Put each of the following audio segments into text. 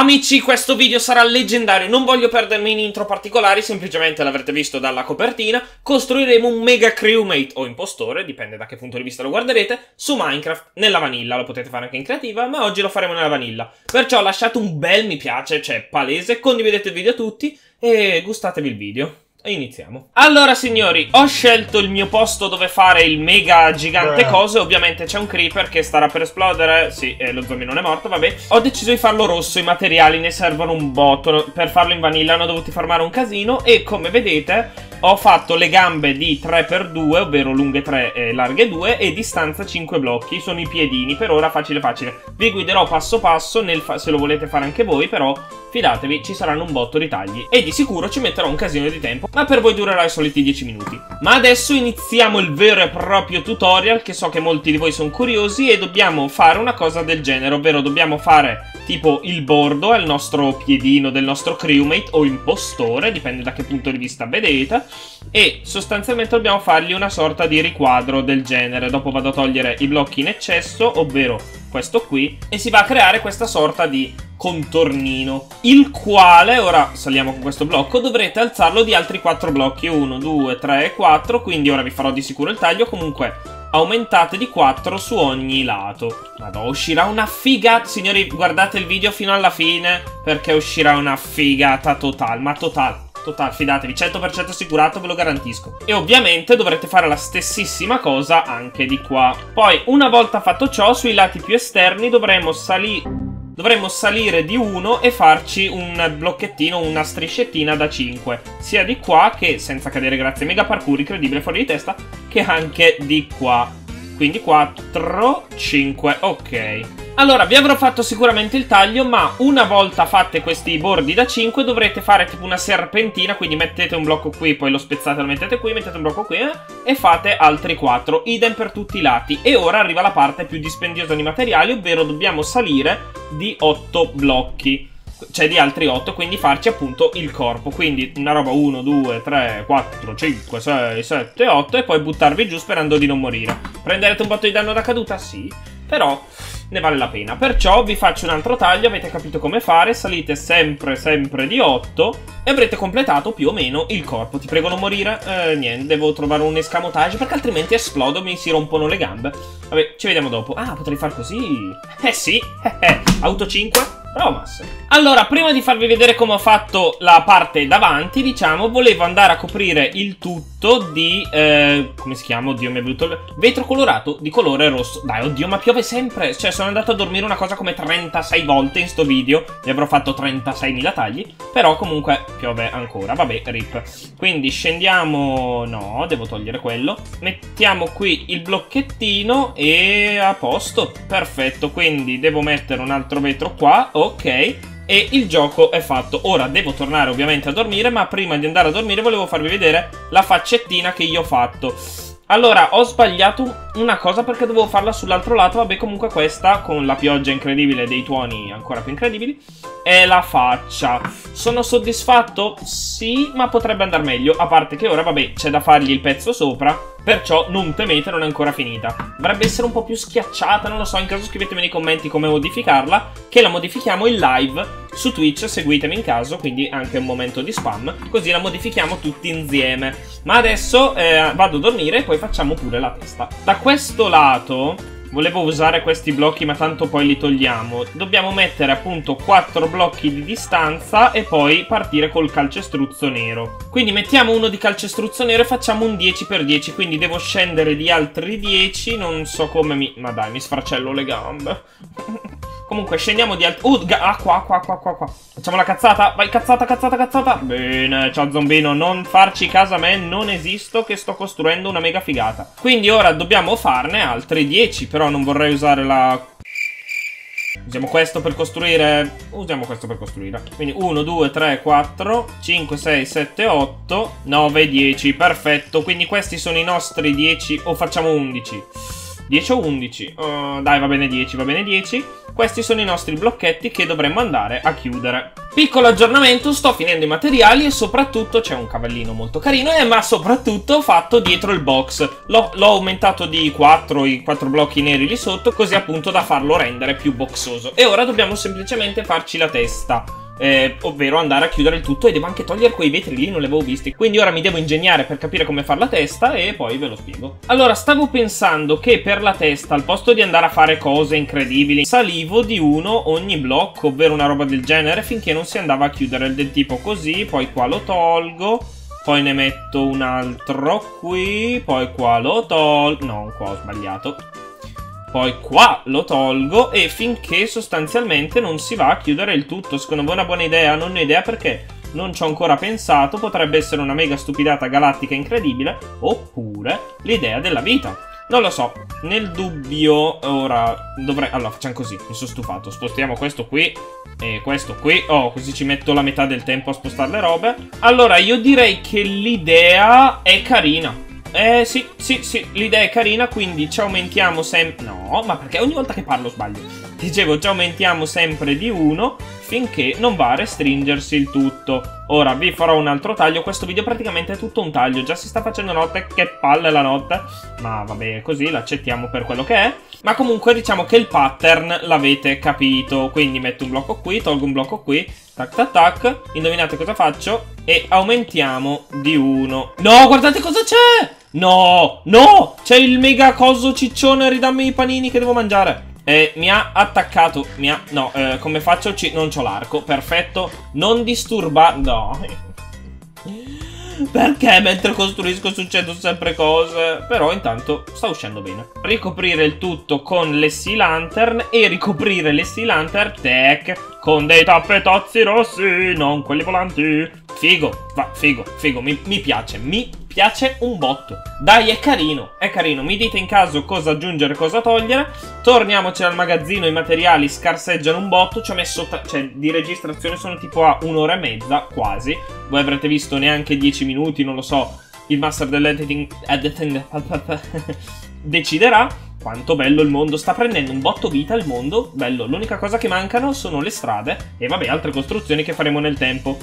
Amici, questo video sarà leggendario, non voglio perdermi in intro particolari, semplicemente l'avrete visto dalla copertina, costruiremo un mega crewmate o impostore, dipende da che punto di vista lo guarderete, su Minecraft, nella vanilla, lo potete fare anche in creativa, ma oggi lo faremo nella vanilla. Perciò lasciate un bel mi piace, cioè palese, condividete il video a tutti e gustatevi il video. E iniziamo. Allora, signori, ho scelto il mio posto dove fare il mega gigante cose. Ovviamente c'è un creeper che starà per esplodere. Sì, e lo zombie non è morto, vabbè. Ho deciso di farlo rosso, i materiali ne servono un botto. Per farlo in vanilla hanno dovuto farmare un casino. E come vedete, ho fatto le gambe di 3x2, ovvero lunghe 3 e larghe 2, e distanza 5 blocchi. Sono i piedini, per ora facile facile. Vi guiderò passo passo, se lo volete fare anche voi, però fidatevi, ci saranno un botto di tagli. E di sicuro ci metterò un casino di tempo ma per voi durerà i soliti 10 minuti. Ma adesso iniziamo il vero e proprio tutorial, che so che molti di voi sono curiosi, e dobbiamo fare una cosa del genere, ovvero dobbiamo fare tipo il bordo al nostro piedino del nostro crewmate, o impostore, dipende da che punto di vista vedete, e sostanzialmente dobbiamo fargli una sorta di riquadro del genere. Dopo vado a togliere i blocchi in eccesso, ovvero questo qui, e si va a creare questa sorta di contornino, il quale, ora saliamo con questo blocco, dovrete alzarlo di altri 4 blocchi, 1, 2, 3 e 4, quindi ora vi farò di sicuro il taglio, comunque aumentate di 4 su ogni lato. Madonna, uscirà una figata, signori, guardate il video fino alla fine, perché uscirà una figata totale, ma totale. Totale, fidatevi, 100% assicurato, ve lo garantisco. E ovviamente dovrete fare la stessissima cosa anche di qua. Poi, una volta fatto ciò, sui lati più esterni dovremo salire dovremmo salire di 1 e farci un blocchettino, una striscettina da 5. Sia di qua che, senza cadere grazie a mega parkour incredibile fuori di testa, che anche di qua. Quindi 4, 5, ok. Allora, vi avrò fatto sicuramente il taglio, ma una volta fatte questi bordi da 5 dovrete fare tipo una serpentina, quindi mettete un blocco qui, poi lo spezzate, lo mettete qui, mettete un blocco qui eh, e fate altri 4, idem per tutti i lati. E ora arriva la parte più dispendiosa di materiali, ovvero dobbiamo salire di 8 blocchi cioè di altri 8, quindi farci appunto il corpo. Quindi una roba 1, 2, 3, 4, 5, 6, 7, 8 e poi buttarvi giù sperando di non morire. Prenderete un botto di danno da caduta? Sì, però ne vale la pena. Perciò vi faccio un altro taglio, avete capito come fare, salite sempre, sempre di 8 e avrete completato più o meno il corpo. Ti prego non morire? Eh, niente, devo trovare un escamotage perché altrimenti esplodo, mi si rompono le gambe. Vabbè, ci vediamo dopo. Ah, potrei far così? Eh sì, auto 5. Bravo Massimo. Allora, prima di farvi vedere come ho fatto la parte davanti, diciamo, volevo andare a coprire il tutto di... Eh, come si chiama? Oddio, mi è venuto il... Vetro colorato di colore rosso. Dai, oddio, ma piove sempre. Cioè, sono andato a dormire una cosa come 36 volte in sto video. Vi avrò fatto 36.000 tagli. Però, comunque, piove ancora. Vabbè, rip. Quindi, scendiamo... No, devo togliere quello. Mettiamo qui il blocchettino e a posto. Perfetto, quindi devo mettere un altro vetro qua ok. E il gioco è fatto. Ora devo tornare ovviamente a dormire, ma prima di andare a dormire volevo farvi vedere la faccettina che io ho fatto. Allora, ho sbagliato una cosa perché dovevo farla sull'altro lato. Vabbè, comunque questa, con la pioggia incredibile dei tuoni ancora più incredibili, è la faccia. Sono soddisfatto? Sì, ma potrebbe andare meglio. A parte che ora, vabbè, c'è da fargli il pezzo sopra. Perciò non temete, non è ancora finita. Dovrebbe essere un po' più schiacciata, non lo so, in caso scrivetemi nei commenti come modificarla, che la modifichiamo in live su Twitch, seguitemi in caso, quindi anche un momento di spam, così la modifichiamo tutti insieme. Ma adesso eh, vado a dormire e poi facciamo pure la testa. Da questo lato Volevo usare questi blocchi ma tanto poi li togliamo. Dobbiamo mettere appunto 4 blocchi di distanza e poi partire col calcestruzzo nero. Quindi mettiamo uno di calcestruzzo nero e facciamo un 10x10. Quindi devo scendere di altri 10. Non so come mi... Ma dai, mi sfracello le gambe. Comunque scendiamo di altri... Uh, ah, qua, qua, qua, qua, qua. Facciamo la cazzata. Vai, cazzata, cazzata, cazzata. Bene, ciao zombino. Non farci caso a me, non esisto che sto costruendo una mega figata. Quindi ora dobbiamo farne altri 10, però non vorrei usare la... Usiamo questo per costruire... Usiamo questo per costruire. Quindi 1, 2, 3, 4, 5, 6, 7, 8, 9, 10. Perfetto. Quindi questi sono i nostri 10... O facciamo 11. 10 o 11? Uh, dai, va bene 10, va bene 10. Questi sono i nostri blocchetti che dovremmo andare a chiudere. Piccolo aggiornamento, sto finendo i materiali e soprattutto c'è un cavallino molto carino, eh, ma soprattutto fatto dietro il box. L'ho aumentato di 4, i 4 blocchi neri lì sotto, così appunto da farlo rendere più boxoso. E ora dobbiamo semplicemente farci la testa eh, ovvero andare a chiudere il tutto e devo anche togliere quei vetri lì, non li avevo visti. Quindi ora mi devo ingegnare per capire come fare la testa e poi ve lo spiego. Allora, stavo pensando che per la testa, al posto di andare a fare cose incredibili, salivo di uno ogni blocco, ovvero una roba del genere, finché non si andava a chiudere del tipo così, poi qua lo tolgo. Poi ne metto un altro qui, poi qua lo tolgo... No, qua ho sbagliato. Poi qua lo tolgo e finché sostanzialmente non si va a chiudere il tutto. Secondo me è una buona idea, non ho idea perché non ci ho ancora pensato. Potrebbe essere una mega stupidata galattica incredibile. Oppure l'idea della vita. Non lo so, nel dubbio ora dovrei... Allora, facciamo così, mi sono stufato. Spostiamo questo qui e questo qui. Oh, così ci metto la metà del tempo a spostare le robe. Allora, io direi che l'idea è carina. Eh sì, sì, sì, l'idea è carina, quindi ci aumentiamo sempre... No, ma perché ogni volta che parlo sbaglio? Dicevo, ci aumentiamo sempre di uno finché non va a restringersi il tutto. Ora vi farò un altro taglio, questo video praticamente è tutto un taglio, già si sta facendo notte, che palle la notte, ma vabbè così l'accettiamo per quello che è. Ma comunque diciamo che il pattern l'avete capito, quindi metto un blocco qui, tolgo un blocco qui, tac tac tac, indovinate cosa faccio? E aumentiamo di uno. No, guardate cosa c'è! No, no! C'è il mega coso ciccione, ridammi i panini che devo mangiare. Eh, mi ha attaccato, mi ha... No, eh, come faccio? C non c'ho l'arco, perfetto. Non disturba... No. Perché mentre costruisco succedono sempre cose? Però intanto sta uscendo bene. Ricoprire il tutto con le Sea Lantern e ricoprire le Sea Lantern Tech con dei tappetozzi rossi, non quelli volanti. Figo, va, figo, figo, mi, mi piace, mi piace un botto. Dai, è carino, è carino. Mi dite in caso cosa aggiungere, cosa togliere. Torniamoci al magazzino, i materiali scarseggiano un botto. Ci ho messo, cioè, di registrazione sono tipo a un'ora e mezza, quasi. Voi avrete visto neanche 10 minuti, non lo so. Il master dell'editing deciderà quanto bello il mondo. Sta prendendo un botto vita il mondo. Bello. L'unica cosa che mancano sono le strade e vabbè, altre costruzioni che faremo nel tempo.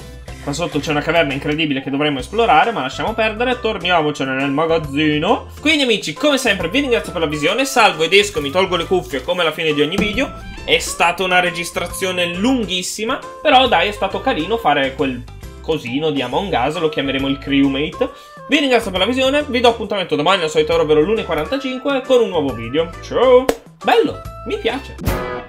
Qua sotto c'è una caverna incredibile che dovremmo esplorare, ma lasciamo perdere, torniamocene nel magazzino. Quindi amici, come sempre vi ringrazio per la visione, salvo ed esco, mi tolgo le cuffie come alla fine di ogni video. È stata una registrazione lunghissima, però dai, è stato carino fare quel cosino di Among Us, lo chiameremo il crewmate. Vi ringrazio per la visione, vi do appuntamento domani al solito ora, ovvero l'1.45 con un nuovo video. Ciao! Bello, mi piace.